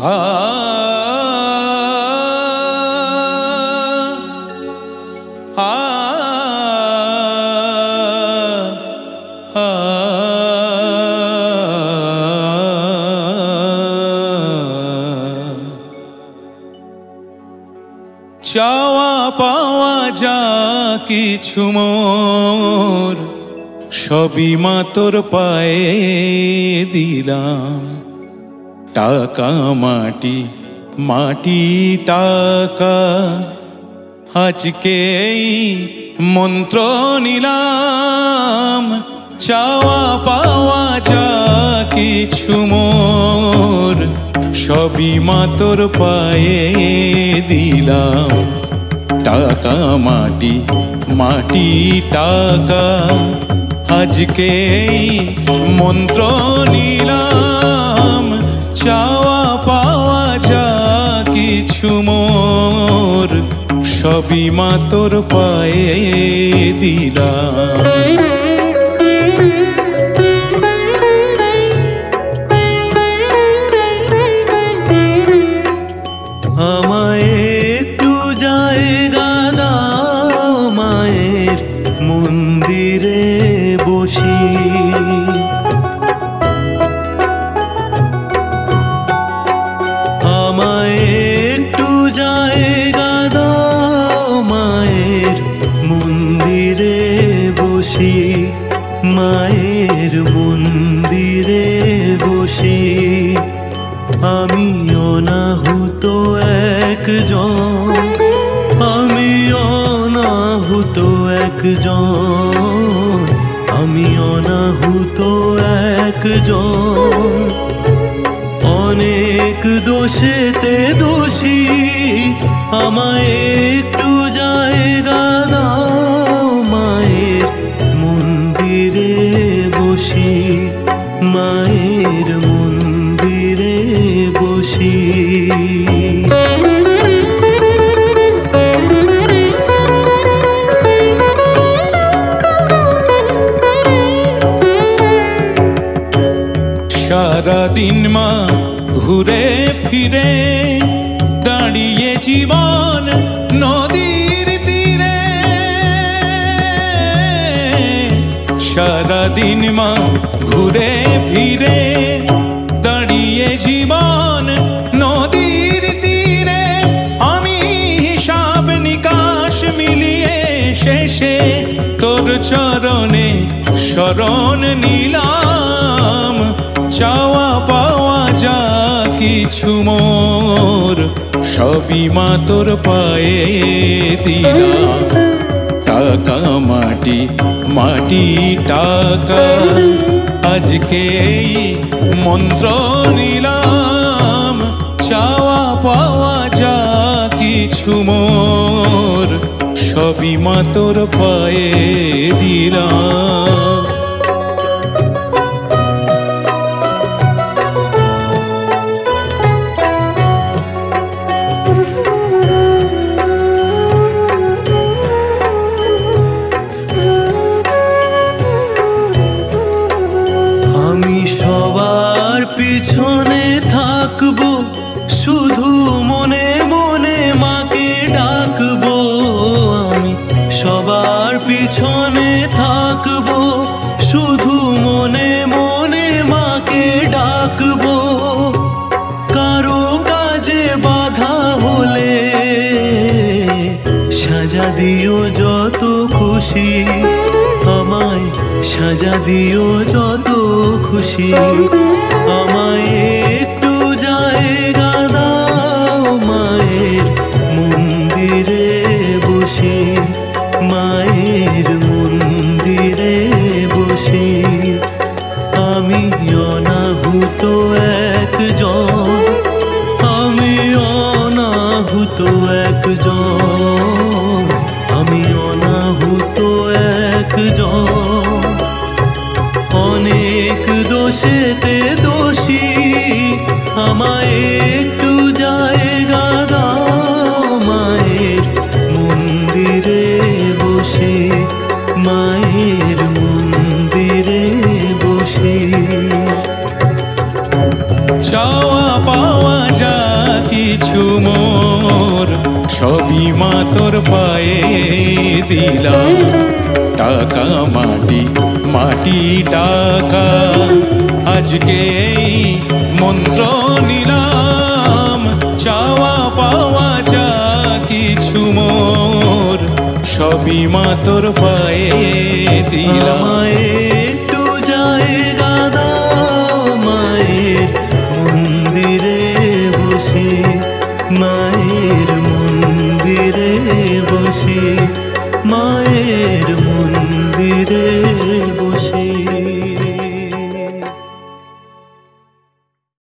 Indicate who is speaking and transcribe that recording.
Speaker 1: চাওয়া পাওয়া যা কিছু মোর সবই মা তোর পায়ে দিলাম। টাকা, মাটি মাটি, টাকা। আজকে মন্ত্র নিলাম, চাওয়া পাওয়া যা কিছু মোর, সবই মা তোর পায়ে দিলাম। টাকা, মাটি মাটি, টাকা। আজকে মন্ত্র নিলাম চাওয়া পাওয়া যা কিছু মোর সবই মা তোর পায়ে দিলাম।
Speaker 2: অনাহুত একজন। আমি অনাহুত একজন। আমি অনাহুত একজন। অনেক দোষেতে দোষী। আমায় একটু জায়গা
Speaker 1: সারাদিন মা ঘুরে ফিরে দাঁড়িয়ে জীবন নদীর তীরে। সারাদিন মা ঘুরে ফিরে দাঁড়িয়ে জীবন নদীর তীরে। আমি হিসাব নিকাশ মিলিয়ে শেষে তোর চরণে শরণ নিলাম। চাওয়া পাওয়া যা কিছু মোর, সবই মা তোর পায়ে দিলাম। টাকা মাটি মাটি টাকা, আজকে এই মন্ত্র নিলাম। চাওয়া পাওয়া যা কিছু মোর, সবই মা তোর পায়ে দিলাম।
Speaker 2: যত খুশি, আমায় সাজা দিও যত খুশি। আমায় একটু জায়গা দাও মায়ের মন্দিরে বসে, মায়ের মন্দিরে বসে। আমি অনাহুত একজন, আমি অনাহুত একজন। আমায় একটু জায়গা দাও মায়ের মন্দিরে বসে, মায়ের মন্দিরে বসে।
Speaker 1: চাওয়া পাওয়া যা কিছু মোর, সবই মা তোর পায়ে দিলাম। টাকা, মাটি মাটি, টাকা আজকে এই মন্ত্র নিলাম। চাওয়া পাওয়া যা কিছু মোর, সবই মা তোর পায়ে দিলাম।
Speaker 2: একটু জায়গা দাও মায়ের মন্দিরে বসে, মায়ের মন্দিরে বসে, মায়ের মন্দিরে